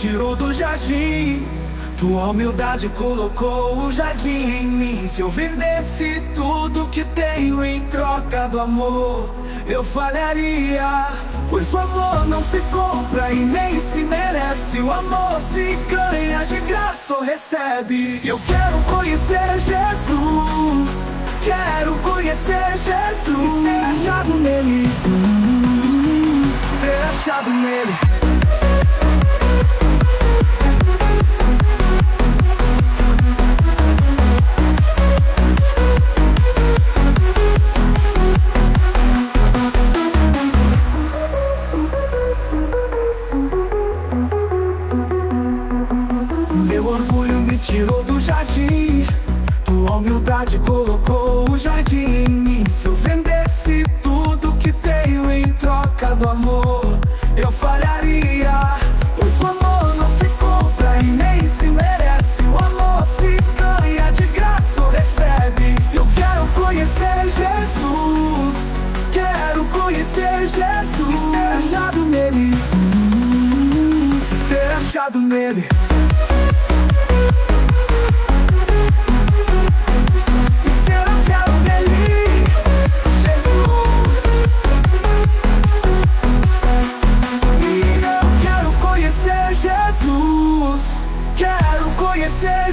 tirou do jardim. Tua humildade colocou o jardim em mim. Se eu vendesse tudo que tenho em troca do amor, eu falharia. Pois o amor não se compra e nem se merece. O amor se ganha de graça ou recebe. Eu quero conhecer Jesus. Quero conhecer Jesus. E ser achado nele. Ser achado nele. Tirou do jardim. Tua humildade colocou o jardim em mim Se eu vendesse tudo que tenho em troca do amor Eu falharia. Pois o amor não se compra e nem se merece. O amor se ganha de graça ou recebe. Eu quero conhecer Jesus Quero conhecer Jesus. E ser achado nele. Ser achado nele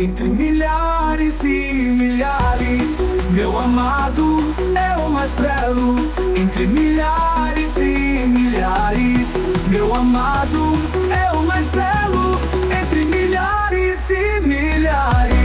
entre milhares e milhares. Meu amado é o mais belo entre milhares e milhares. Meu amado é o mais belo entre milhares e milhares.